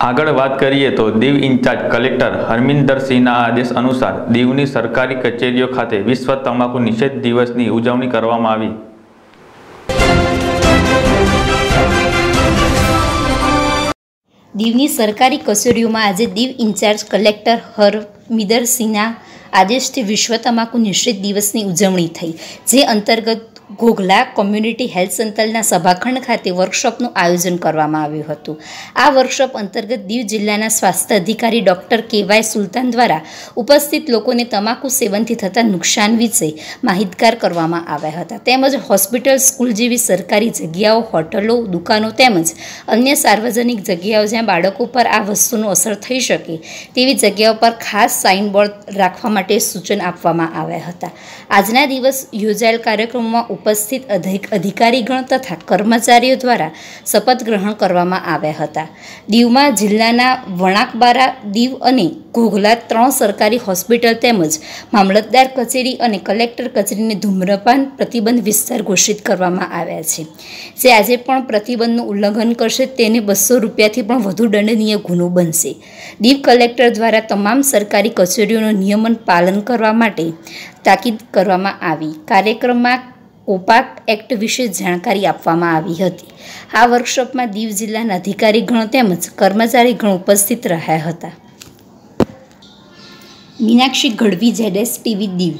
આગળ વાત કરીએ તો દીવ ઇન્ચાર્જ કલેક્ટર હરમિંદર સિંહના આદેશ અનુસાર દીવની સરકારી કચેરીઓ ખાતે વિશ્વ તમાકુ નિષેધ દિવસની ઉજવણી કરવામાં આવી. દીવની સરકારી કચેરીઓમાં આજે દીવ ઇન્ચાર્જ કલેક્ટર હરમિદર સિંહના આદેશથી વિશ્વ તમાકુ નિષેધ દિવસની ઉજવણી થઈ, જે અંતર્ગત ઘોઘલા કોમ્યુનિટી હેલ્થ સેન્ટરના સભાખંડ ખાતે વર્કશોપનું આયોજન કરવામાં આવ્યું હતું. આ વર્કશોપ અંતર્ગત દીવ જિલ્લાના સ્વાસ્થ્ય અધિકારી ડૉક્ટર કે વાય સુલતાન દ્વારા ઉપસ્થિત લોકોને તમાકુ સેવનથી થતા નુકસાન વિશે માહિતગાર કરવામાં આવ્યા હતા. તેમજ હોસ્પિટલ, સ્કૂલ જેવી સરકારી જગ્યાઓ, હોટલો, દુકાનો તેમજ અન્ય સાર્વજનિક જગ્યાઓ જ્યાં બાળકો પર આ વસ્તુનો અસર થઈ શકે તેવી જગ્યાઓ પર ખાસ સાઇનબોર્ડ રાખવા માટે સૂચન આપવામાં આવ્યા હતા. આજના દિવસ યોજાયેલ કાર્યક્રમમાં ઉપસ્થિત અધિક અધિકારીગણ તથા કર્મચારીઓ દ્વારા શપથ ગ્રહણ કરવામાં આવ્યા હતા. દીવમાં જિલ્લાના વણાકબારા દીવ અને ઘોઘલા ત્રણ સરકારી હોસ્પિટલ તેમજ મામલતદાર કચેરી અને કલેક્ટર કચેરીને ધૂમ્રપાન પ્રતિબંધ વિસ્તાર ઘોષિત કરવામાં આવ્યા છે. જે આજે પણ પ્રતિબંધનું ઉલ્લંઘન કરશે તેને બસો રૂપિયાથી પણ વધુ દંડનીય ગુનો બનશે. દીવ કલેક્ટર દ્વારા તમામ સરકારી કચેરીઓનું નિયમન પાલન કરવા માટે તાકીદ કરવામાં આવી. કાર્યક્રમમાં કોપાક એક્ટ વિશે જાણકારી આપવામાં આવી હતી. આ વર્કશોપમાં દીવ જિલ્લાના અધિકારીગણો તેમજ કર્મચારીગણ ઉપસ્થિત રહ્યા હતા. મીનાક્ષી ગઢવી જેડેસ ટીવી દીવ.